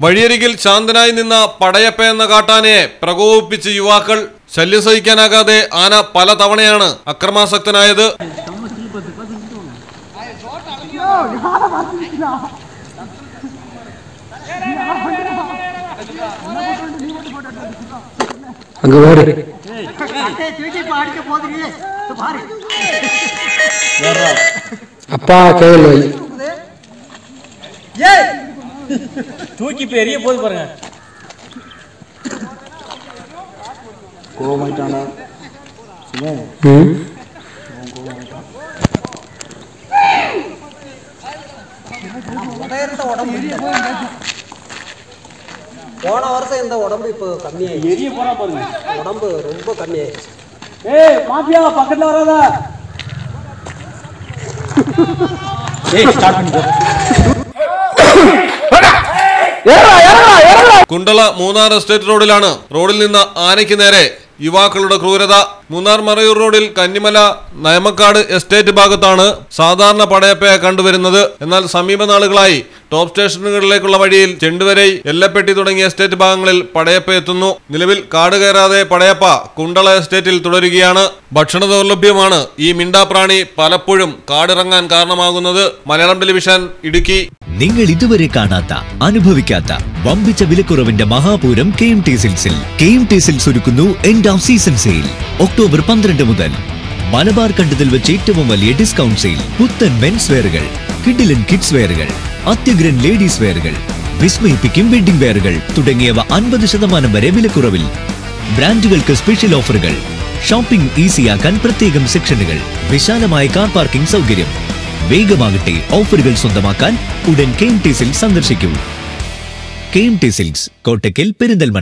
വഴിയരികിൽ ശാന്തനായി നിന്ന പടയപ്പ എന്ന കാട്ടാനയെ പ്രകോപിപ്പിച്ച് യുവാക്കൾ ശല്യം സഹിക്കാനാകാതെ ആന പല തവണയാണ് അക്രമാസക്തനായത് அங்க பாரு அப்பா கேள் வை. தூக்கி பெரிய போது பாருங்க. ம். போன வருஷம் இந்த உடம்பு இப்போ கம்மியாயிடுச்சு. எரிய போறா பாருங்க. உடம்பு ரொம்ப கம்மியாயிடுச்சு. ஏய் மாப்பியா பக்கத்துல வராத. കുണ്ടള മൂന്നാർ എസ്റ്റേറ്റ് റോഡിലാണ്. റോഡിൽ നിന്ന് ആനയ്ക്ക് നേരെ യുവാക്കളുടെ ക്രൂരത. മൂന്നാർ മറയൂർ റോഡിൽ കന്നിമല നയമക്കാട് എസ്റ്റേറ്റ് ഭാഗത്താണ് സാധാരണ പടയപ്പയെ കണ്ടുവരുന്നത്. എന്നാൽ സമീപ നാളുകളായി ടോപ്പ് സ്റ്റേഷനുകളിലേക്കുള്ള വഴിയിൽ ചെണ്ടുവരൈ എല്ലപ്പെട്ടി തുടങ്ങിയ എസ്റ്റേറ്റ് ഭാഗങ്ങളിൽ പടയപ്പ എത്തുന്നു. നിലവിൽ കാട് കയറാതെ പടയപ്പ കുണ്ടള എസ്റ്റേറ്റിൽ തുടരുകയാണ്. ഭക്ഷണ ദൗർലഭ്യമാണ് ഈ മിണ്ടാപ്രാണി പലപ്പോഴും കാടിറങ്ങാൻ കാരണമാകുന്നത്. മലയാളം ടെലിവിഷൻ ഇടുക്കി. നിങ്ങൾ ഇതുവരെ കാണാത്ത അനുഭവിക്കാത്ത വമ്പിച്ച വിലക്കുറവിന്റെ മഹാപൂരം K M T സിൽസിൽ. K M T silks ഒരുക്കുന്നു end of season sale October പന്ത്രണ്ട് മുതൽ. മലബാർ കണ്ടതിൽ വെച്ച് ഏറ്റവും വലിയ ഡിസ്കൗണ്ട് സെയിൽ പുത്തൻ മെൻസ് വെയറുകൾ കിഡിലൻ കിഡ്സ് വെയറുകൾ അത്യഗ്രൻ ലേഡീസ് വെയറുകൾ വിസ്മയിപ്പിക്കും വെഡിംഗ് വെയറുകൾ തുടങ്ങിയവ അൻപത് ശതമാനം വരെ വിലക്കുറവിൽ. ബ്രാൻഡുകൾക്ക് സ്പെഷ്യൽ ഓഫറുകൾ ഷോപ്പിംഗ് ഈസിയാക്കാൻ പ്രത്യേകം സെക്ഷനുകൾ വിശാലമായ കാർ പാർക്കിംഗ് സൗകര്യം. വേഗമാകട്ടെ ഓഫറുകൾ സ്വന്തമാക്കാൻ ഉടൻ കെ എം ടി സിൽക്സ് സന്ദർശിക്കൂ. M T silks Kottakkal Perinthalmanna.